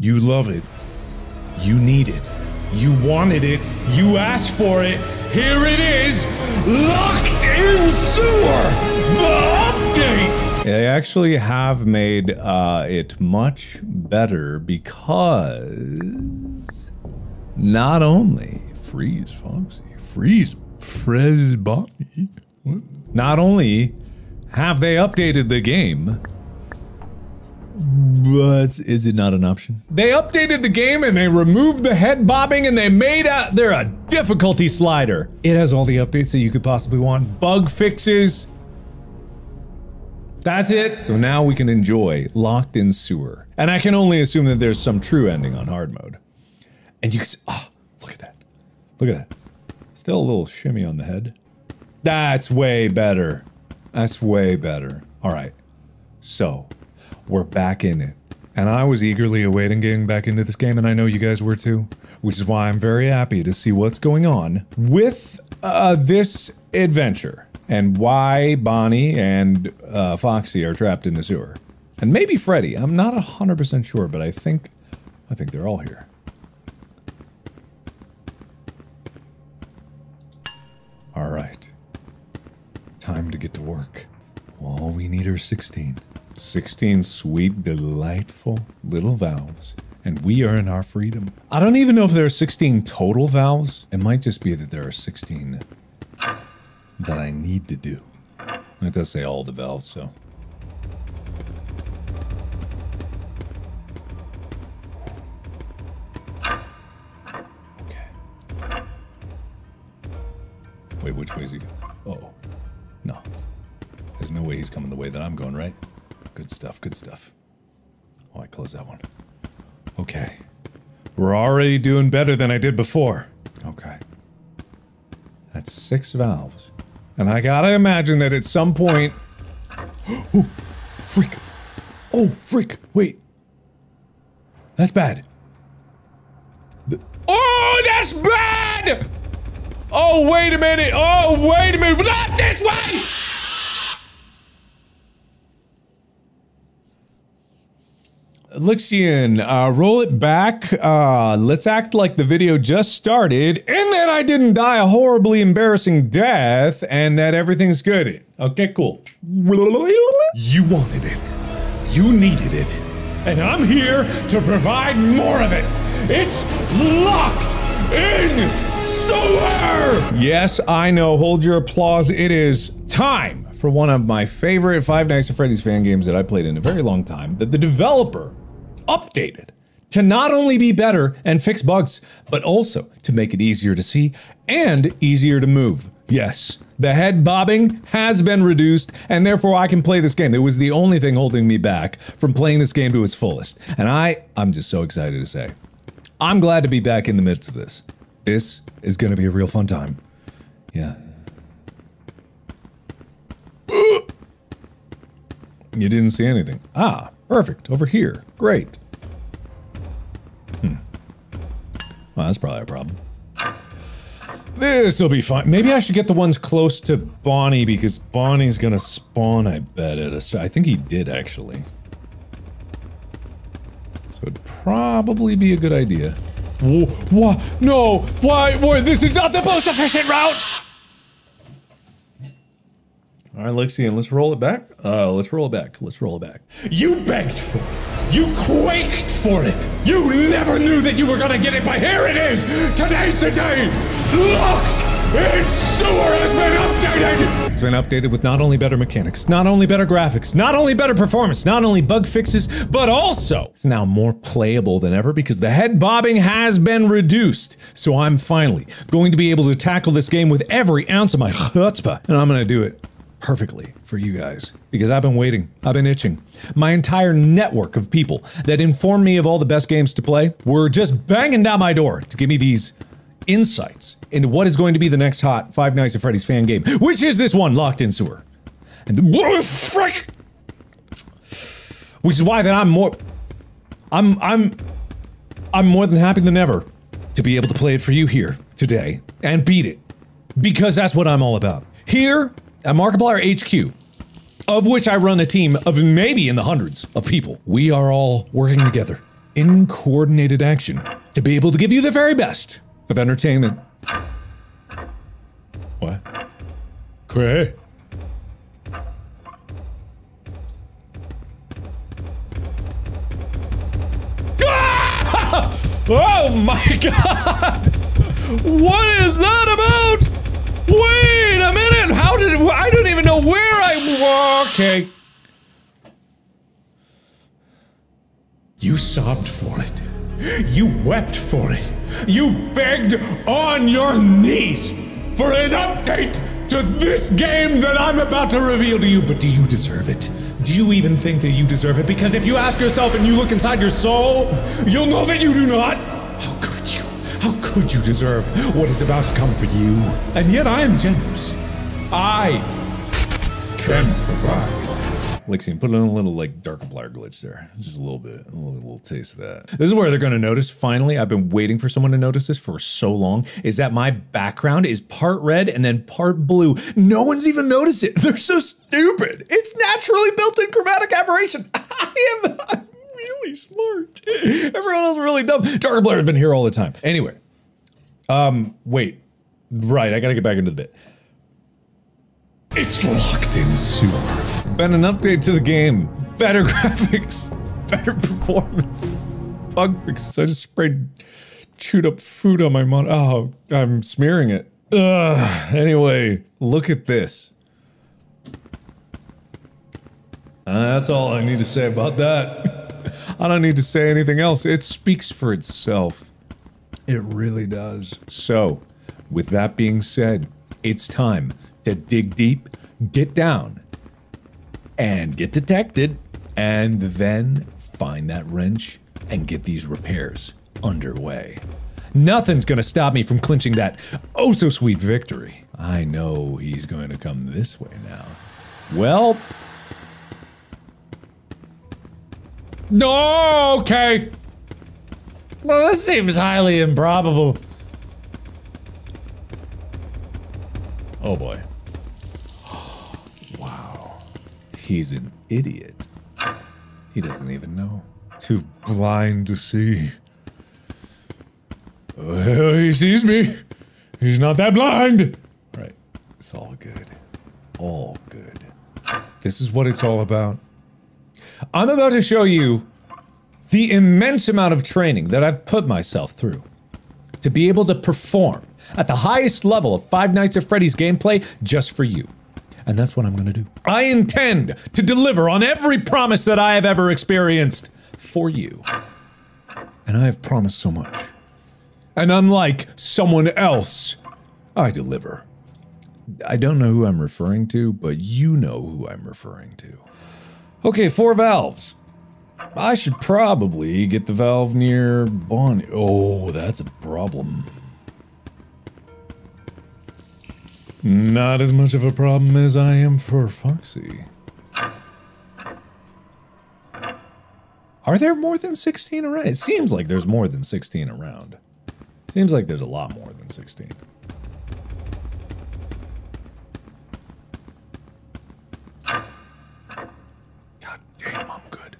You love it. You need it. You wanted it. You asked for it. Here it is. Locked in sewer. The update. They actually have made uh, it much better because not only freeze Foxy, freeze Frez Bonnie. Not only have they updated the game, but is it not an option? They updated the game and they removed the head bobbing and they made a they're a difficulty slider. It has all the updates that you could possibly want. Bug fixes. That's it. So now we can enjoy Locked in Sewer. And I can only assume that there's some true ending on hard mode. And you can see, oh, ah, look at that. Look at that. Still a little shimmy on the head. That's way better. That's way better. All right. So, we're back in it. And I was eagerly awaiting getting back into this game, and I know you guys were too. Which is why I'm very happy to see what's going on with uh, this adventure. And why Bonnie and uh, Foxy are trapped in the sewer. And maybe Freddy. I'm not 100% sure, but I think... I think they're all here. Alright. Time to get to work. All we need are 16. 16 sweet, delightful little valves. And we earn our freedom. I don't even know if there are 16 total valves. It might just be that there are 16 that I need to do. It does say all the valves, so. Okay. Wait, which way is he going? Uh oh. No. There's no way he's coming the way that I'm going, right? Good stuff, good stuff. Oh, I closed that one. Okay. We're already doing better than I did before. Okay. That's six valves. And I gotta imagine that at some point... oh, freak. Oh, freak. Wait. That's bad. The oh, that's bad! Oh, wait a minute. Oh, wait a minute. Not this way! Lixian, uh, roll it back. Uh, let's act like the video just started and that I didn't die a horribly embarrassing death and that everything's good. Okay, cool. You wanted it. You needed it. And I'm here to provide more of it. It's locked in sewer! Yes, I know. Hold your applause. It is time for one of my favorite Five Nights at Freddy's fan games that I played in a very long time that the developer updated to not only be better and fix bugs, but also to make it easier to see and easier to move. Yes, the head bobbing has been reduced, and therefore I can play this game. It was the only thing holding me back from playing this game to its fullest. And I, I'm just so excited to say, I'm glad to be back in the midst of this. This is gonna be a real fun time. Yeah. You didn't see anything. Ah, perfect. Over here. Great. Hmm. Well, that's probably a problem. This'll be fine. Maybe I should get the ones close to Bonnie because Bonnie's gonna spawn, I bet, at a... I think he did, actually. So it'd probably be a good idea. What? No! Why? Why? This is not the most efficient route! All right, Lixian, let's roll it back. Uh, let's roll it back. Let's roll it back. You begged for it. You quaked for it. You never knew that you were gonna get it, but here it is. Today's the day. Locked in sewer has been updated. It's been updated with not only better mechanics, not only better graphics, not only better performance, not only bug fixes, but also it's now more playable than ever because the head bobbing has been reduced. So I'm finally going to be able to tackle this game with every ounce of my chutzpah, and I'm gonna do it perfectly for you guys because I've been waiting. I've been itching. My entire network of people that informed me of all the best games to play were just banging down my door to give me these insights into what is going to be the next hot Five Nights at Freddy's fan game, which is this one, Locked in Sewer. And the frick! Which is why that I'm more I'm I'm I'm more than happy than ever to be able to play it for you here today and beat it. Because that's what I'm all about. Here at Markiplier HQ, of which I run a team of maybe in the hundreds of people. We are all working together in coordinated action to be able to give you the very best of entertainment. What? Cray? Oh my god! What is that about? Wait a minute! How did I don't even know where I okay. You sobbed for it. You wept for it. You begged on your knees for an update to this game that I'm about to reveal to you, but do you deserve it? Do you even think that you deserve it? Because if you ask yourself and you look inside your soul, you'll know that you do not. Could you? Deserve what is about to come for you? And yet I am generous. I can provide. Lixian, put in a little like dark Darkiplier glitch there. Just a little bit, a little, little taste of that. This is where they're gonna notice, finally, I've been waiting for someone to notice this for so long, is that my background is part red and then part blue. No one's even noticed it. They're so stupid. It's naturally built in chromatic aberration. I am really smart. Everyone else is really dumb. Dark Darkiplier has been here all the time. Anyway, um, wait. Right, I gotta get back into the bit. It's locked in sewer. Been an update to the game. Better graphics. Better performance. Bug fixes. I just sprayed chewed up food on my monitor. Oh, I'm smearing it. Ugh. Anyway, look at this. Uh, that's all I need to say about that. I don't need to say anything else. It speaks for itself. It really does. So, with that being said, it's time to dig deep, get down, and get detected, and then find that wrench and get these repairs underway. Nothing's gonna stop me from clinching that oh so sweet victory. I know he's going to come this way now. Well. No, okay. Well, this seems highly improbable. Oh boy. Wow. He's an idiot. He doesn't even know. Too blind to see. Oh, he sees me. He's not that blind. Right. It's all good. All good. This is what it's all about. I'm about to show you the immense amount of training that I've put myself through to be able to perform at the highest level of Five Nights at Freddy's gameplay just for you. And that's what I'm gonna do. I intend to deliver on every promise that I have ever experienced for you. And I have promised so much. And unlike someone else, I deliver. I don't know who I'm referring to, but you know who I'm referring to. Okay, four valves. I should probably get the valve near Bonnie. Oh, that's a problem. Not as much of a problem as I am for Foxy. Are there more than 16 around? It seems like there's more than 16 around. Seems like there's a lot more than 16. God damn, I'm good.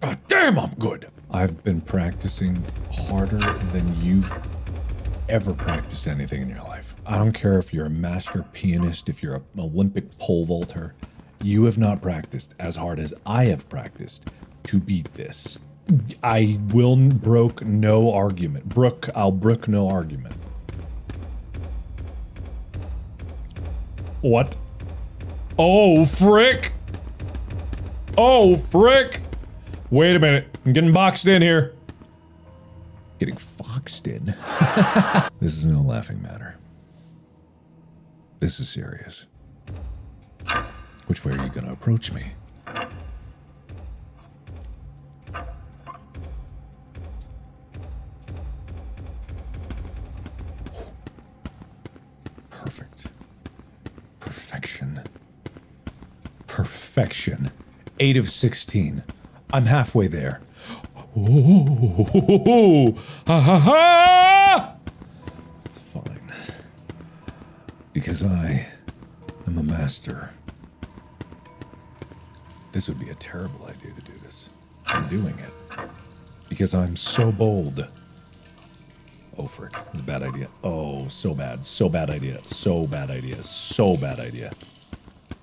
God damn, I'm good. I've been practicing harder than you've ever practiced anything in your life. I don't care if you're a master pianist, if you're an Olympic pole vaulter. You have not practiced as hard as I have practiced to beat this. I will broke no argument. Brook, I'll brook no argument. What? Oh, frick! Oh, frick! Wait a minute. I'm getting boxed in here. Getting foxed in. this is no laughing matter. This is serious. Which way are you gonna approach me? Perfect. Perfection. Perfection. 8 of 16. I'm halfway there. Oh, ha ha ha! It's fine. Because I am a master. This would be a terrible idea to do this. I'm doing it because I'm so bold. Oh, frick. It's a bad idea. Oh, so bad. So bad idea. So bad idea. So bad idea.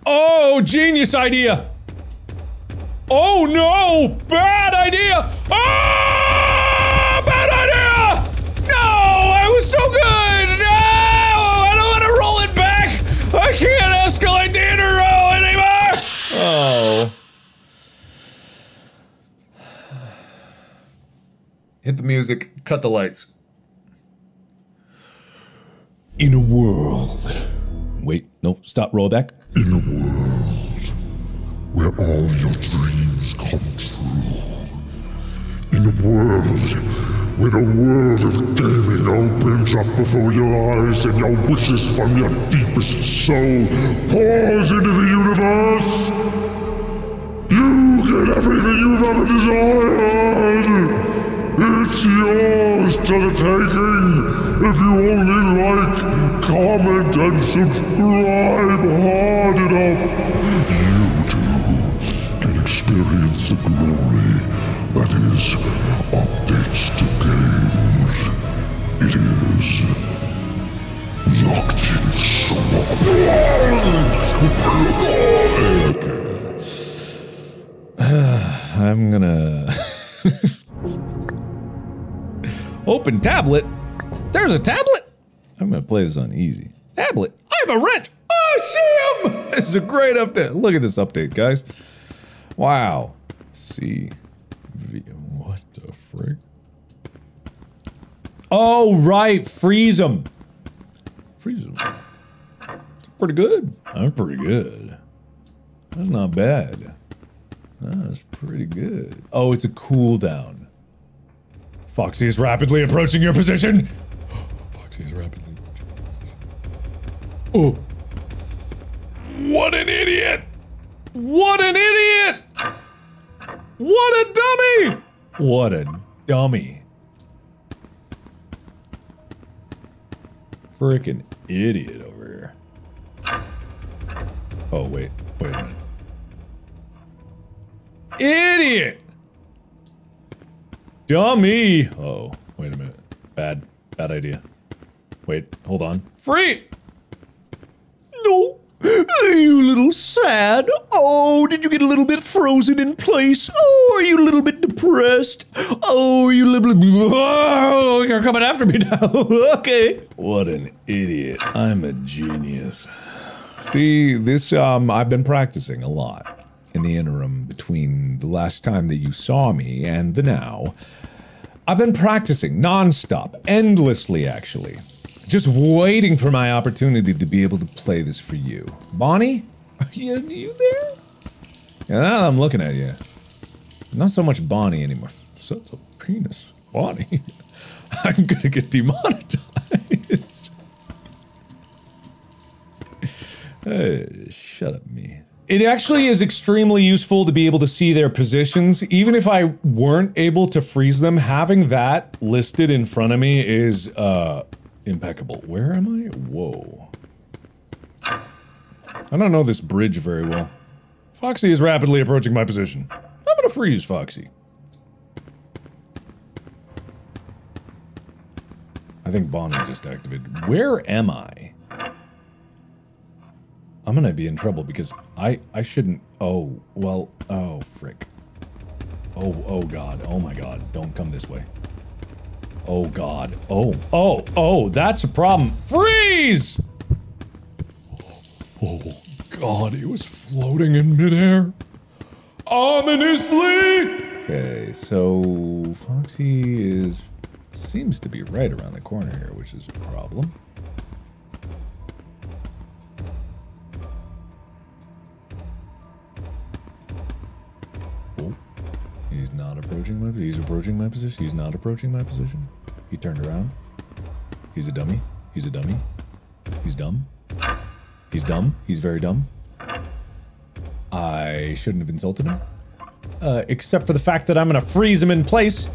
Oh, genius idea! Oh no! Bad idea! Ah! Bad idea! No! I was so good! No! I don't want to roll it back! I can't escalate the inner row anymore! Oh. Hit the music, cut the lights. In a world. Wait, no, stop, roll back. In a world where all your dreams come true. In a world where the world of gaming opens up before your eyes and your wishes from your deepest soul pours into the universe. You get everything you've ever desired. It's yours to the taking if you only like, comment, and subscribe hard enough. Experience the glory that is updates to games. It is locked in I'm gonna. Open tablet? There's a tablet? I'm gonna play this on easy. Tablet? I have a wrench! I see him! This is a great update. Look at this update, guys. Wow. See. What the frick? Oh, right. Freeze them. Freeze them. Pretty good. I'm pretty good. That's not bad. That's pretty good. Oh, it's a cooldown. Foxy is rapidly approaching your position. Foxy is rapidly approaching your position. Oh. What an idiot! What an idiot! What a dummy! What a dummy. Freaking idiot over here. Oh, wait. Wait a minute. Idiot! Dummy! Oh, wait a minute. Bad, bad idea. Wait, hold on. Free! You little sad? Oh, did you get a little bit frozen in place? Oh, are you a little bit depressed? Oh, you little bit. Oh, you're coming after me now. okay. What an idiot. I'm a genius. See, this, um, I've been practicing a lot in the interim between the last time that you saw me and the now. I've been practicing nonstop, endlessly actually. Just waiting for my opportunity to be able to play this for you. Bonnie? Are you, are you there? Yeah, now that I'm looking at you. Not so much Bonnie anymore. Such a penis. Bonnie. I'm gonna get demonetized. hey, shut up, me. It actually is extremely useful to be able to see their positions. Even if I weren't able to freeze them, having that listed in front of me is, uh, impeccable. Where am I? Whoa. I don't know this bridge very well. Foxy is rapidly approaching my position. I'm gonna freeze Foxy. I think Bonnie just activated. Where am I? I'm gonna be in trouble because I I shouldn't. Oh well. Oh frick. Oh oh god. Oh my god. Don't come this way. Oh god. Oh oh oh. That's a problem. Freeze! Oh god. It was floating in midair. Ominously. Okay. So Foxy is seems to be right around the corner here, which is a problem. Approaching my. He's approaching my position. He's not approaching my position. He turned around. He's a dummy. He's a dummy. He's dumb. He's dumb. He's very dumb. I shouldn't have insulted him. Uh, except for the fact that I'm gonna freeze him in place.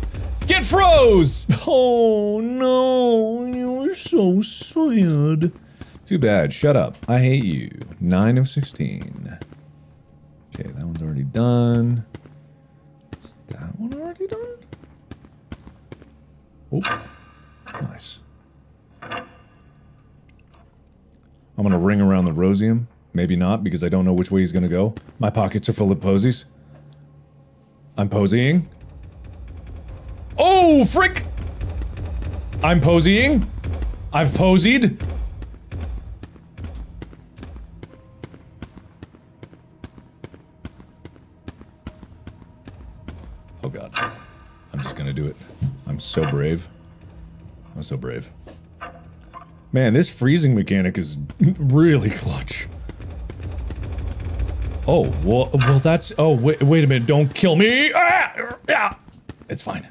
Get froze! Oh no, you were so sad. Too bad. Shut up. I hate you. 9 of 16. Okay, that one's already done. That one already done? Oh, Nice. I'm gonna ring around the rosium. Maybe not, because I don't know which way he's gonna go. My pockets are full of posies. I'm posying. Oh, frick! I'm posying. I've posied. I'm just gonna do it. I'm so brave. I'm so brave. Man, this freezing mechanic is really clutch. Oh, well, well that's- oh, wait, wait a minute, don't kill me! Ah! Yeah! It's fine.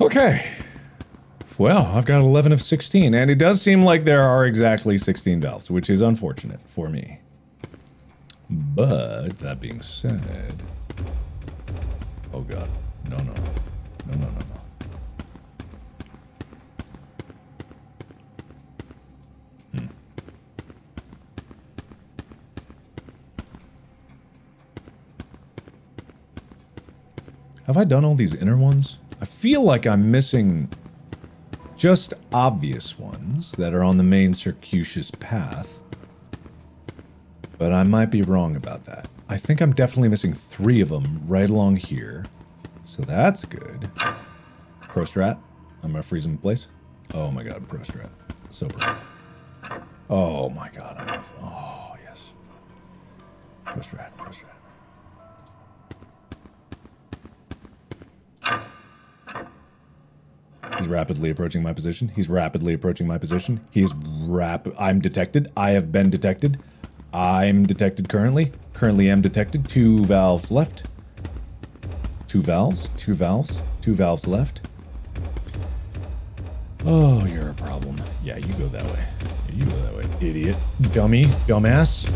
Okay. Well, I've got 11 of 16, and it does seem like there are exactly 16 valves, which is unfortunate for me. But, that being said... Oh god. No, no. No, no, no, no. Hmm. Have I done all these inner ones? I feel like I'm missing just obvious ones that are on the main circuitous path. But I might be wrong about that. I think I'm definitely missing three of them right along here. So that's good. Prostrat. I'm gonna freeze him in place. Oh my god, Prostrat. So bright. Oh my god, I'm gonna, Oh, yes. Prostrat, Prostrat. He's rapidly approaching my position. He's rapidly approaching my position. He's rap- I'm detected. I have been detected. I'm detected currently. Currently am detected. Two valves left. Two valves. Two valves. Two valves left. Oh, you're a problem. Yeah, you go that way. You go that way, idiot. Dummy. Dumbass.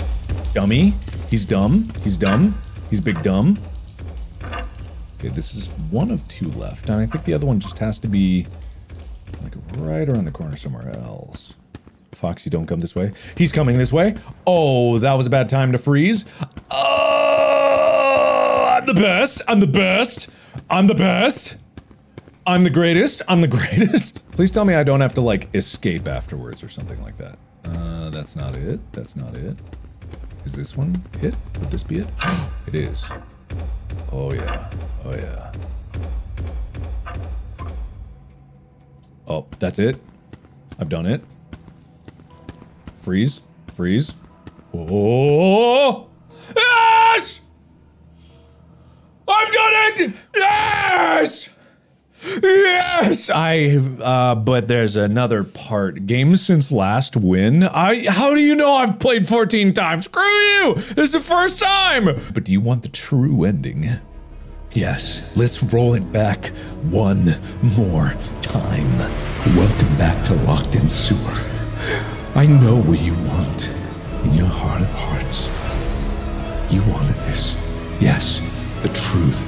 Dummy. He's dumb. He's dumb. He's big dumb. Okay, this is one of two left, and I think the other one just has to be like right around the corner somewhere else. Foxy, don't come this way. He's coming this way. Oh, that was a bad time to freeze. Oh, I'm the best. I'm the best. I'm the best. I'm the greatest. I'm the greatest. Please tell me I don't have to like escape afterwards or something like that. Uh, that's not it. That's not it. Is this one it? Would this be it? it is. Oh yeah. Oh yeah. Oh, that's it? I've done it. Freeze. Freeze. Oh! Yes! I've done it! Yes! Yes! I, uh, but there's another part. Game since last win? I, how do you know I've played 14 times? Screw you! This is the first time! But do you want the true ending? Yes, let's roll it back one more time. Welcome back to Locked in Sewer. I know what you want in your heart of hearts. You wanted this. Yes, the truth.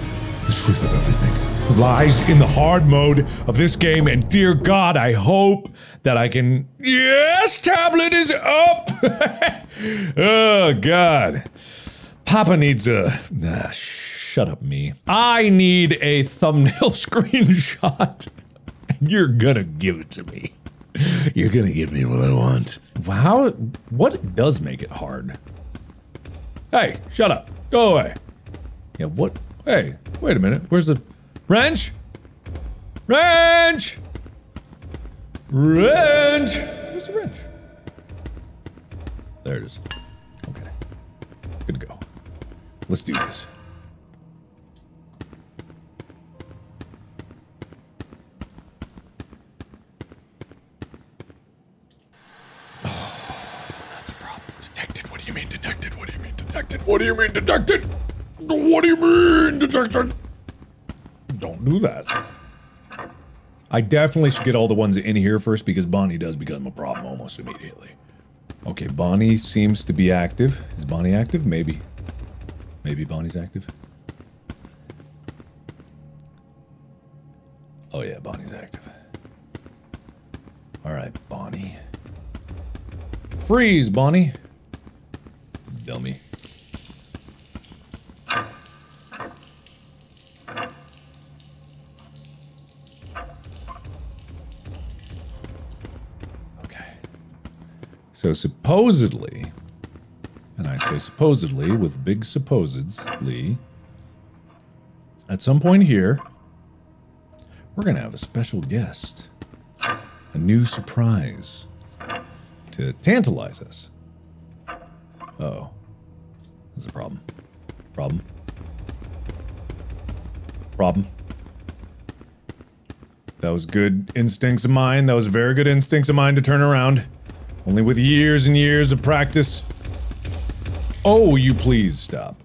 The truth of everything. Lies in the hard mode of this game, and dear God, I hope that I can. Yes, tablet is up! oh, God. Papa needs a. Nah, shut up, me. I need a thumbnail screenshot. And you're gonna give it to me. You're gonna give me what I want. How? what does make it hard? Hey, shut up. Go away. Yeah, what? Hey, wait a minute. Where's the wrench? Wrench! Wrench! Where's the wrench? There it is. Okay. Good to go. Let's do this. That's a problem. Detected. What do you mean detected? What do you mean detected? What do you mean detected? What do you mean detected? Don't do that. I definitely should get all the ones in here first because Bonnie does become a problem almost immediately. Okay, Bonnie seems to be active. Is Bonnie active? Maybe. Maybe Bonnie's active. Oh yeah, Bonnie's active. Alright, Bonnie. Freeze, Bonnie. Dummy. So supposedly, and I say supposedly with big supposedly, at some point here, we're going to have a special guest. A new surprise to tantalize us. Uh oh. There's a problem. Problem. Problem. That was good instincts of mine. That was very good instincts of mine to turn around. Only with years and years of practice. Oh, you please stop.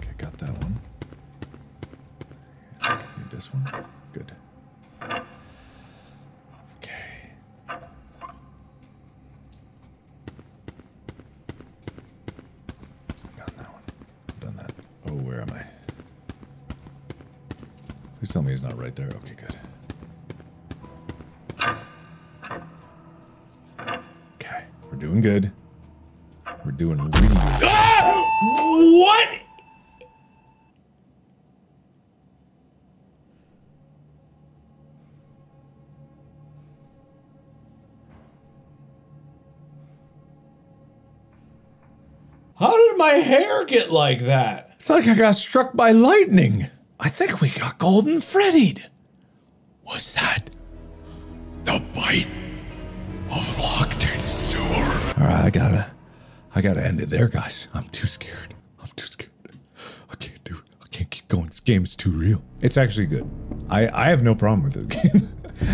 Okay, got that one. Need this one. Good. Okay. Got that one. Done that. Oh, where am I? Please tell me he's not right there. Okay, good. Okay, we're doing good. We're doing really good. What? How did my hair get like that? It's like I got struck by lightning. I think we got Golden Freddy'd. Was that the bite of locked-in sewer? All right, I gotta, I gotta end it there, guys. I'm too scared. I'm too scared. I can't do. I can't keep going. This game's too real. It's actually good. I I have no problem with this game,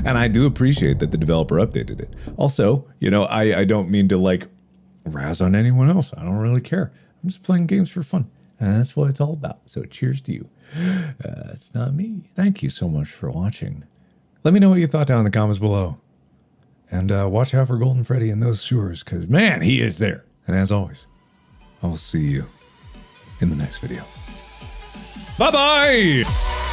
and I do appreciate that the developer updated it. Also, you know, I I don't mean to like razz on anyone else. I don't really care. I'm just playing games for fun, and that's what it's all about. So cheers to you. Uh, it's not me. Thank you so much for watching. Let me know what you thought down in the comments below. And uh, watch out for Golden Freddy in those sewers, because man, he is there. And as always, I will see you in the next video. Bye bye!